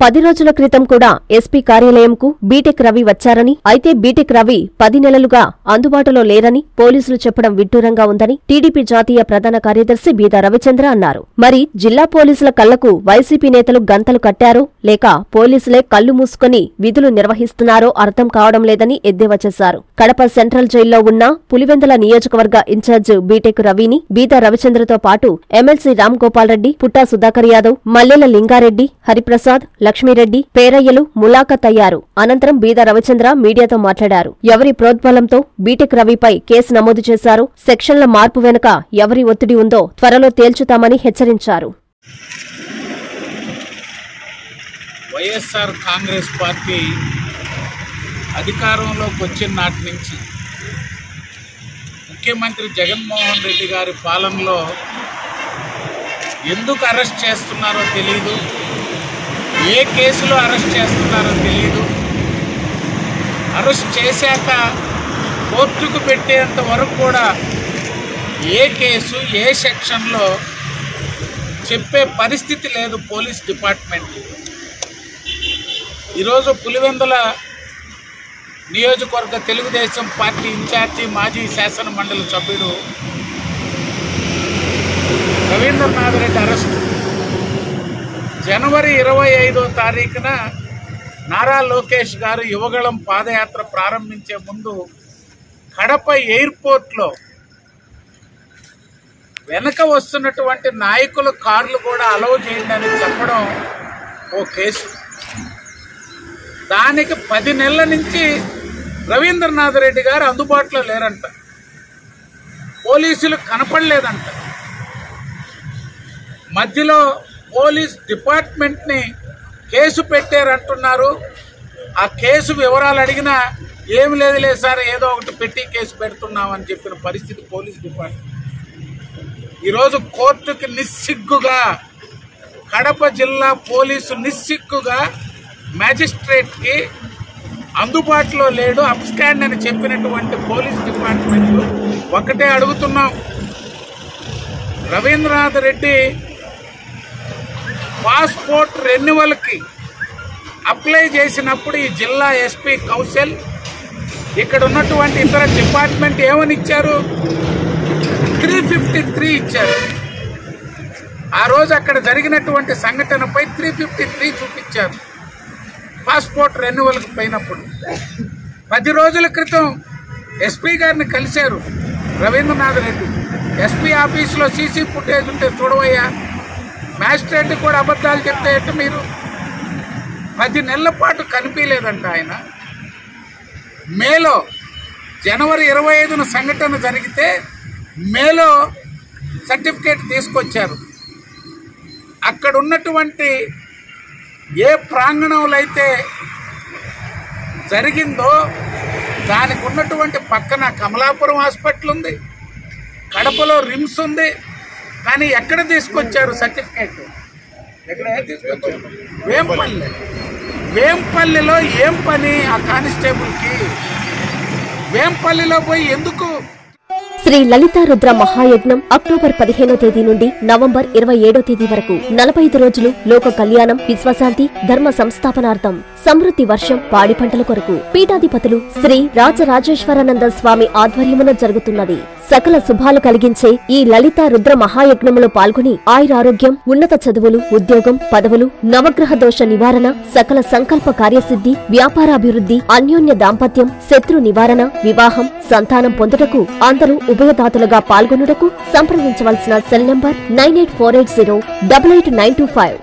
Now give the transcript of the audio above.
పది రోజుల క్రితం కూడా ఎస్పీ కార్యాలయంకు బీటెక్ రవి వచ్చారని అయితే బీటెక్ రవి పది నెలలుగా అందుబాటులో లేరని పోలీసులు చెప్పడం విడ్డూరంగా ఉందని టీడీపీ జాతీయ ప్రధాన కార్యదర్శి బీదా రవిచంద్ర అన్నారు. మరి జిల్లా పోలీసుల కళ్ళకు వైసీపీ నేతలు గంతలు కట్టారో లేక పోలీసులే కళ్ళు మూసుకొని విధులు నిర్వహిస్తున్నారో అర్థం కావడం లేదని ఎద్దేవా చేశారు. కడప సెంట్రల్ జైల్లో ఉన్న పులివెందుల నియోజకవర్గ ఇన్ఛార్జ్ బీటెక్ రవిని బీదా రవిచంద్రతో పాటు ఎమ్మెల్సీ రామ్ గోపాల్ రెడ్డి పుట్టా సుధాకర్ యాదవ్ మల్లెల లింగారెడ్డి హరిప్రసాద్ లక్ష్మీరెడ్డి పేరయ్యలు ములాఖత్ అయ్యారు. అనంతరం బీద రవిచంద్ర మీడియాతో మాట్లాడారు. ఎవరి ప్రోద్బలంతో బీటెక్ రవిపై కేసు నమోదు చేశారు. సెక్షన్ల మార్పు వెనుక ఎవరి ఒత్తిడి ఉందో త్వరలో తేల్చుతామని హెచ్చరించారు. వైఎస్ఆర్ కాంగ్రెస్ పార్టీ అధికారంలోకి వచ్చిన నాటి నుంచి ముఖ్యమంత్రి జగన్మోహన్ రెడ్డి గారి పాలనలో ఎందుకు అరెస్ట్ చేస్తున్నారో తెలియదు ఏ కేసులో అరెస్ట్ చేస్తున్నారో తెలియదు అరెస్ట్ చేశాక కోర్టుకు పెట్టేంత వరకు కూడా ఏ కేసు ఏ సెక్షన్లో చెప్పే పరిస్థితి లేదు పోలీస్ డిపార్ట్మెంట్. ఈరోజు పులివెందుల నియోజకవర్గ తెలుగుదేశం పార్టీ ఇన్ఛార్జి మాజీ శాసన మండలి సభ్యుడు రవీంద్రనాథ్ రెడ్డి అరెస్టు. జనవరి ఇరవై ఐదో తారీఖున నారా లోకేష్ గారు యువగళం పాదయాత్ర ప్రారంభించే ముందు కడప ఎయిర్పోర్ట్లో వెనక వస్తున్నటువంటి నాయకుల కార్లు కూడా అలౌ చేయండి అని చెప్పడం ఓ కేసు. దానికి పది నెలల నుంచి రవీంద్రనాథ్ రెడ్డి గారు అందుబాటులో లేరంట. పోలీసులు కనపడలేదంట. మధ్యలో పోలీస్ డిపార్ట్మెంట్ని కేసు పెట్టారంటున్నారు. ఆ కేసు వివరాలు అడిగినా ఏమి లేదులే సార్ ఏదో ఒకటి పెట్టి కేసు పెడుతున్నామని చెప్పిన పరిస్థితి పోలీస్ డిపార్ట్మెంట్. ఈరోజు కోర్టుకి నిస్సిగ్గుగా కడప జిల్లా పోలీసు నిస్సిగ్గుగా మ్యాజిస్ట్రేట్కి అందుబాటులో లేడు అప్స్టాండ్ అని చెప్పినటువంటి పోలీస్ డిపార్ట్మెంట్ ఒకటే అడుగుతున్నాం. రవీంద్రనాథ్ రెడ్డి పాస్పోర్ట్ రెన్యువల్కి అప్లై చేసినప్పుడు ఈ జిల్లా ఎస్పీ కౌశల్ ఇక్కడ ఉన్నటువంటి ఇతర డిపార్ట్మెంట్ ఏమని ఇచ్చారు? త్రీ ఫిఫ్టీ త్రీ ఇచ్చారు. ఆ రోజు అక్కడ జరిగినటువంటి సంఘటనపై త్రీ ఫిఫ్టీ త్రీ చూపించారు. పాస్పోర్ట్ రెన్యువల్కి పోయినప్పుడు. పది రోజుల క్రితం ఎస్పీ గారిని కలిశారు రవీంద్రనాథ్ రెడ్డి. ఎస్పీ ఆఫీస్లో సీసీ ఫుటేజ్ ఉంటే చూడవయ్యా. మ్యాజిస్ట్రేట్ కూడా అబద్ధాలు చెప్తే ఎట్టు మీరు పది నెలల పాటు కనిపించలేదంట ఆయన. మేలో జనవరి ఇరవై ఐదున సంఘటన జరిగితే మేలో సర్టిఫికేట్ తీసుకొచ్చారు. అక్కడ ఉన్నటువంటి ఏ ప్రాంగణంలో అయితే జరిగిందో దానికి ఉన్నటువంటి పక్కన కమలాపురం హాస్పిటల్ ఉంది కడపలో రిమ్స్ ఉంది కానీ ఎక్కడ తీసుకొచ్చారు సర్టిఫికేట్? ఎక్కడ తీసుకొచ్చారు? వేంపల్లి. వేంపల్లిలో ఏం పని ఆ కానిస్టేబుల్కి? వేంపల్లిలో పోయి ఎందుకు? శ్రీ లలితా రుద్ర మహాయజ్ఞం అక్టోబర్ పదిహేనో తేదీ నుండి నవంబర్ ఇరవై ఏడో తేదీ వరకు నలభై ఐదు రోజులు లోక కళ్యాణం విశ్వశాంతి ధర్మ సంస్థాపనార్థం. సమృద్ధి వర్షం పాడి పంటల కొరకు పీఠాధిపతులు శ్రీ రాజరాజేశ్వరానంద స్వామి ఆధ్వర్యమున జరుగుతున్నది. సకల శుభాలు కలిగించే ఈ లలిత రుద్ర మహాయజ్ఞములో పాల్గొని ఆయురారోగ్యం ఉన్నత చదువులు ఉద్యోగం పదవులు నవగ్రహ దోష నివారణ సకల సంకల్ప కార్యసిద్ధి వ్యాపారాభివృద్ధి అన్యోన్య దాంపత్యం శత్రు నివారణ వివాహం సంతానం పొందుటకు అందరూ ఉభయదాతలుగా పాల్గొనుటకు సంప్రదించవలసిన cell number nine eight four eight zero double eight nine two five.